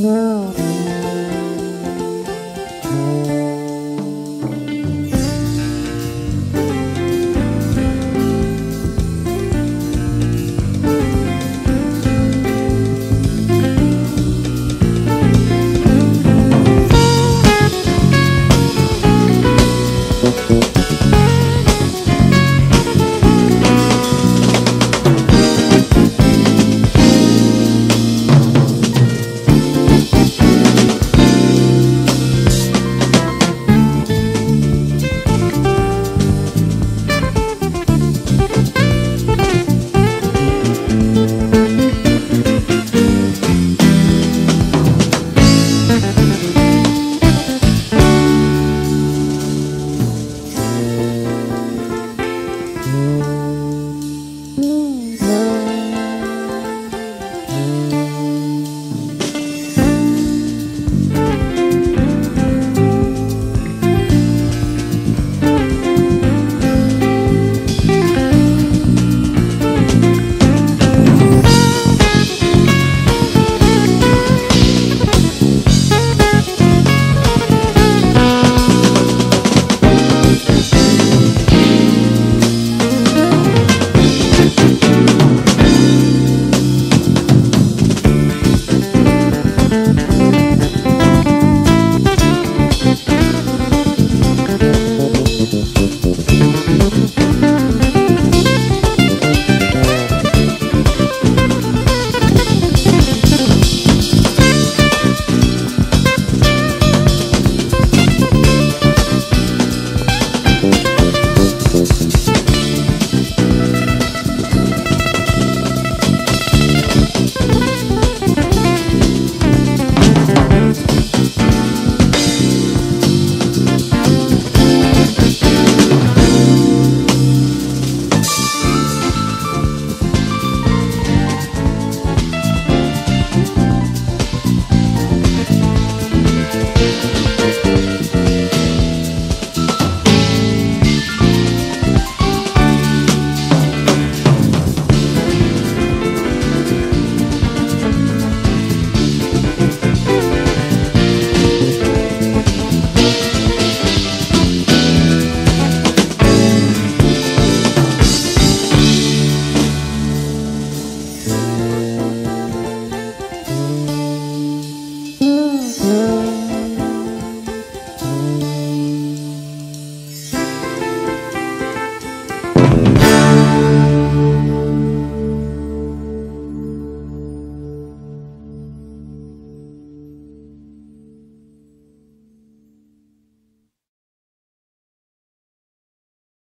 No.